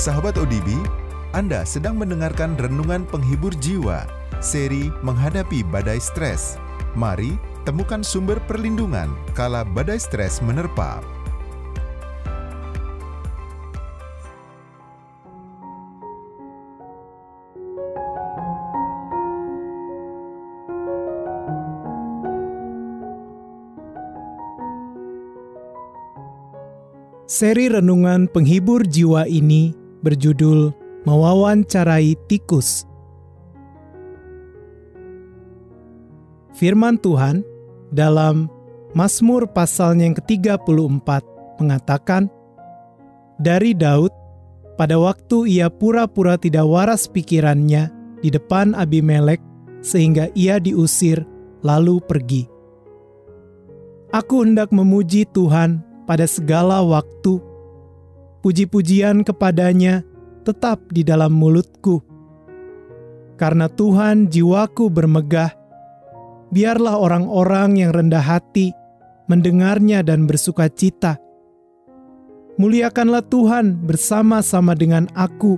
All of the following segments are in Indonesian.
Sahabat ODB, Anda sedang mendengarkan renungan penghibur jiwa, seri menghadapi badai stres. Mari temukan sumber perlindungan kala badai stres menerpa. Seri renungan penghibur jiwa ini berjudul Mewawancarai Tikus. Firman Tuhan dalam Mazmur pasalnya yang ke-34 mengatakan, Dari Daud, pada waktu ia pura-pura tidak waras pikirannya di depan Abimelek sehingga ia diusir lalu pergi. Aku hendak memuji Tuhan pada segala waktu. Puji-pujian kepadanya tetap di dalam mulutku. Karena Tuhan jiwaku bermegah, biarlah orang-orang yang rendah hati mendengarnya dan bersuka cita. Muliakanlah Tuhan bersama-sama dengan aku.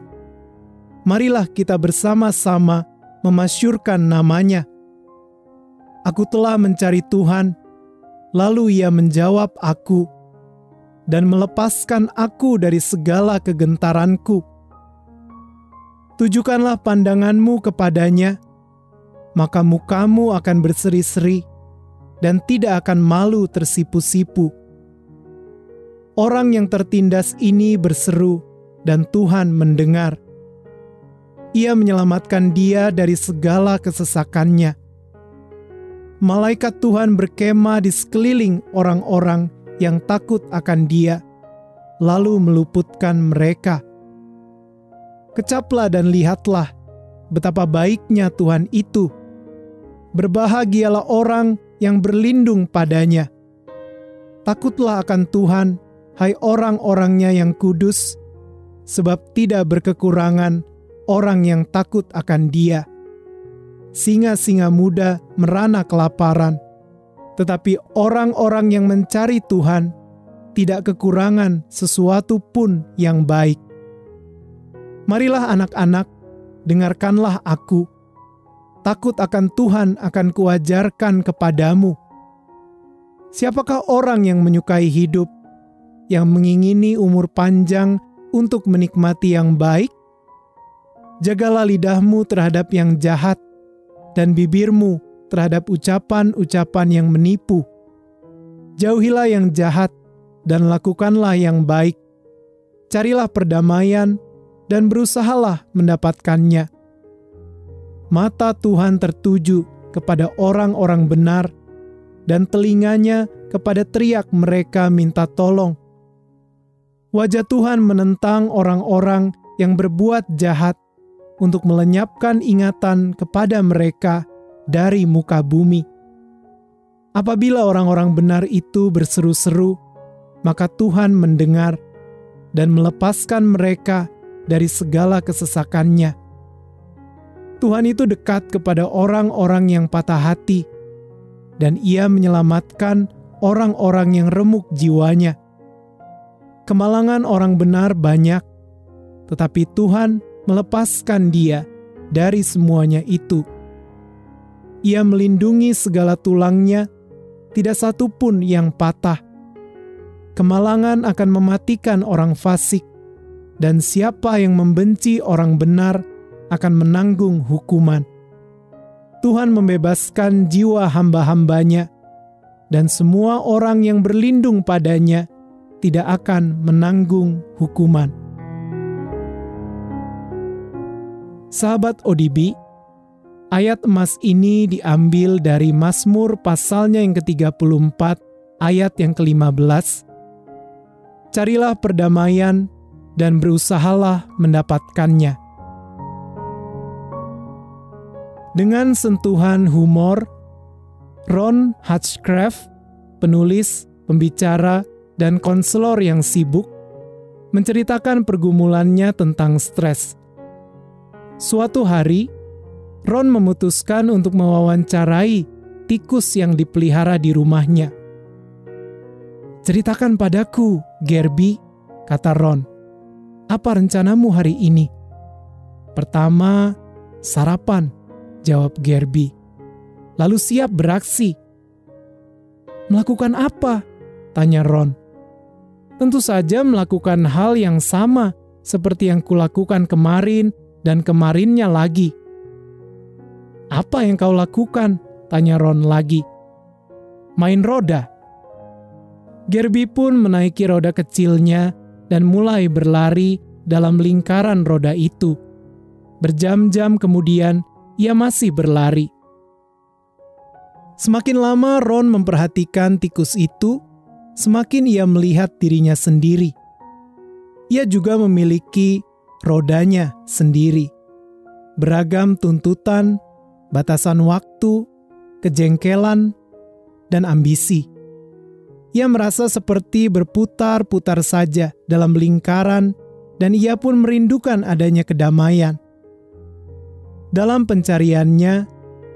Marilah kita bersama-sama memasyurkan namanya. Aku telah mencari Tuhan, lalu ia menjawab aku dan melepaskan aku dari segala kegentaranku. Tujukanlah pandanganmu kepadanya, maka mukamu akan berseri-seri dan tidak akan malu tersipu-sipu. Orang yang tertindas ini berseru, dan Tuhan mendengar. Ia menyelamatkan dia dari segala kesesakannya. Malaikat Tuhan berkemah di sekeliling orang-orang yang takut akan Dia, lalu meluputkan mereka. Kecaplah dan lihatlah betapa baiknya Tuhan itu. Berbahagialah orang yang berlindung padanya. Takutlah akan Tuhan, hai orang-orangnya yang kudus, sebab tidak berkekurangan orang yang takut akan Dia. Singa-singa muda merana kelaparan, tetapi orang-orang yang mencari Tuhan tidak kekurangan sesuatu pun yang baik. Marilah anak-anak, dengarkanlah aku. Takut akan Tuhan akan kuajarkan kepadamu. Siapakah orang yang menyukai hidup, yang mengingini umur panjang untuk menikmati yang baik? Jagalah lidahmu terhadap yang jahat, dan bibirmu terhadap ucapan-ucapan yang menipu. Jauhilah yang jahat dan lakukanlah yang baik. Carilah perdamaian dan berusahalah mendapatkannya. Mata Tuhan tertuju kepada orang-orang benar dan telinganya kepada teriak mereka minta tolong. Wajah Tuhan menentang orang-orang yang berbuat jahat untuk melenyapkan ingatan kepada mereka dari muka bumi. Apabila orang-orang benar itu berseru-seru, maka Tuhan mendengar dan melepaskan mereka dari segala kesesakannya. Tuhan itu dekat kepada orang-orang yang patah hati, dan Ia menyelamatkan orang-orang yang remuk jiwanya. Kemalangan orang benar banyak, tetapi Tuhan melepaskan dia dari semuanya itu. Ia melindungi segala tulangnya, tidak satu pun yang patah. Kemalangan akan mematikan orang fasik, dan siapa yang membenci orang benar akan menanggung hukuman. Tuhan membebaskan jiwa hamba-hambanya, dan semua orang yang berlindung padanya tidak akan menanggung hukuman. Sahabat ODB, Ayat emas ini diambil dari Mazmur pasalnya yang ke-34 ayat yang ke-15. Carilah perdamaian dan berusahalah mendapatkannya. Dengan sentuhan humor, Ron Hutchcraft, penulis, pembicara, dan konselor yang sibuk, menceritakan pergumulannya tentang stres. Suatu hari, Ron memutuskan untuk mewawancarai tikus yang dipelihara di rumahnya. Ceritakan padaku, Gerby, kata Ron. apa rencanamu hari ini? Pertama, sarapan, jawab Gerby. Lalu siap beraksi. Melakukan apa? Tanya Ron. Tentu saja melakukan hal yang sama seperti yang kulakukan kemarin dan kemarinnya lagi. Apa yang kau lakukan? Tanya Ron lagi. Main roda. Gerby pun menaiki roda kecilnya dan mulai berlari dalam lingkaran roda itu. Berjam-jam kemudian, ia masih berlari. Semakin lama Ron memperhatikan tikus itu, semakin ia melihat dirinya sendiri. Ia juga memiliki rodanya sendiri. Beragam tuntutan, batasan waktu, kejengkelan, dan ambisi. Ia merasa seperti berputar-putar saja dalam lingkaran, dan ia pun merindukan adanya kedamaian. Dalam pencariannya,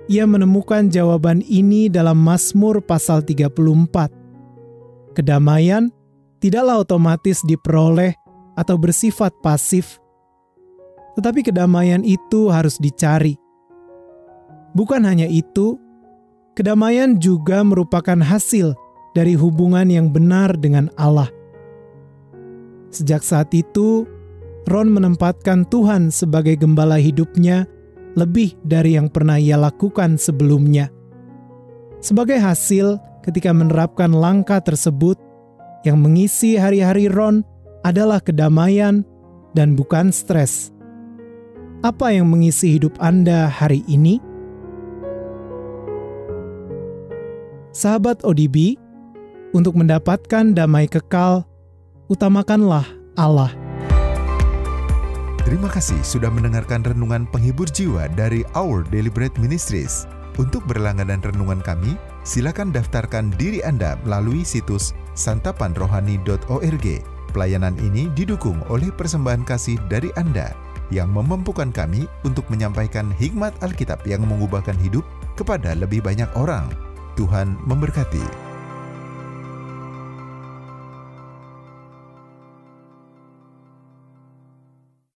ia menemukan jawaban ini dalam Mazmur pasal 34. Kedamaian tidaklah otomatis diperoleh atau bersifat pasif, tetapi kedamaian itu harus dicari. Bukan hanya itu, kedamaian juga merupakan hasil dari hubungan yang benar dengan Allah. Sejak saat itu, Ron menempatkan Tuhan sebagai gembala hidupnya lebih dari yang pernah ia lakukan sebelumnya. Sebagai hasil, ketika menerapkan langkah tersebut, yang mengisi hari-hari Ron adalah kedamaian dan bukan stres. Apa yang mengisi hidup Anda hari ini? Sahabat ODB, untuk mendapatkan damai kekal, utamakanlah Allah. Terima kasih sudah mendengarkan renungan penghibur jiwa dari Our Daily Bread Ministries. Untuk berlangganan renungan kami, silakan daftarkan diri Anda melalui situs santapanrohani.org. Pelayanan ini didukung oleh persembahan kasih dari Anda yang memampukan kami untuk menyampaikan hikmat Alkitab yang mengubahkan hidup kepada lebih banyak orang. Tuhan memberkati.